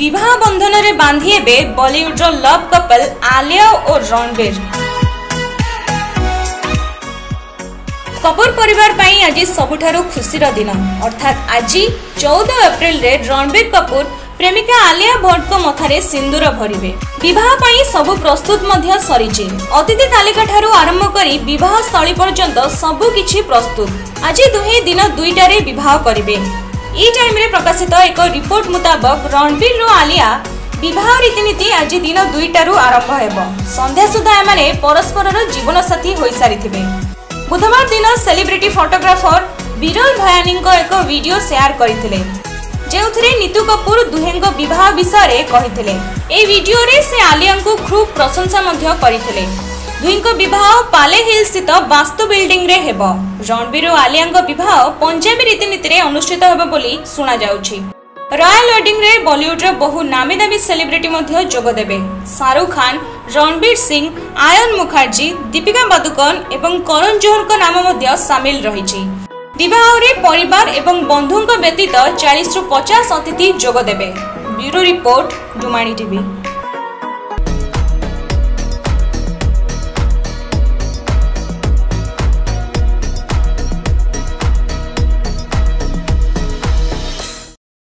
ବିବାହ ବନ୍ଧନରେ ବାନ୍ଧି ହେବେ ବଲିଉଡର ଲଭ୍ କପଲ୍ ଆଲିଆ ଓ ରଣବୀର କପୁର ପରିବାର ପାଇଁ ଆଜି ସବୁଠାରୁ ଖୁସିର ଦିନ ଅର୍ଥାତ୍ ଆଜି ଚଉଦ ଏପ୍ରିଲରେ ରଣବୀର କପୁର ପ୍ରେମିକା ଆଲିଆ ଭଟ୍ଟଙ୍କ ମଥାରେ ସିନ୍ଦୁର ଭରିବେ ବିବାହ ପାଇଁ ସବୁ ପ୍ରସ୍ତୁତ ମଧ୍ୟ ସରିଛି ଅତିଥି ତାଲିକା ଠାରୁ ଆରମ୍ଭ କରି ବିବାହ ସ୍ଥଳୀ ପର୍ଯ୍ୟନ୍ତ ସବୁ କିଛି ପ୍ରସ୍ତୁତ ଆଜି ଦୁହେଁ ଦିନ ଦୁଇଟାରେ ବିବାହ କରିବେ ଏଇ ଟାଇମ୍ରେ ପ୍ରକାଶିତ ଏକ ରିପୋର୍ଟ ମୁତାବକ ରଣବୀରରୁ ଆଲିଆ ବିବାହ ରୀତିନୀତି ଆଜି ଦିନ ଦୁଇଟାରୁ ଆରମ୍ଭ ହେବ ସନ୍ଧ୍ୟା ସୁଦ୍ଧା ଏମାନେ ପରସ୍ପରର ଜୀବନସାଥୀ ହୋଇସାରିଥିବେ ବୁଧବାର ଦିନ ସେଲିବ୍ରିଟି ଫଟୋଗ୍ରାଫର ବିରଲ ଭୟାନୀଙ୍କ ଏକ ଭିଡିଓ ସେୟାର କରିଥିଲେ ଯେଉଁଥିରେ ନୀତୁ କପୁର ଦୁହେଙ୍କ ବିବାହ ବିଷୟରେ କହିଥିଲେ ଏହି ଭିଡିଓରେ ସେ ଆଲିଆଙ୍କୁ ଖୁବ୍ ପ୍ରଶଂସା ମଧ୍ୟ କରିଥିଲେ দুইঙ্ক বিবাহ পালে হিল স্থিত বাস্তু বিল্ডিংরে ହେବ রণবীর ও আলিয়াঙ্ক বিবাহ পঞ্জাবী রীতিনীতিরে অনুষ্ঠিত ହେବ বলে শুনা যাଉଛି রয়াল ওয়েডিংরে বলিউডর বহু নামী দামি সেলিব্রিটি মধ্যে যোগ দেবে শাহরুখ খান রণবীর সিং আয়ন মুখার্জি দীপিকা পাদুকন এবং করণ জোহরক নাম মধ্যে সামিল রয়েছে বিবাহরে পরিবার এবং বন্ধুঙ্ক ব্যতীত চাশ রু পচাশ অতিথি যোগ দেবে ব্যুরো রিপোর্ট ডুমানি টিভি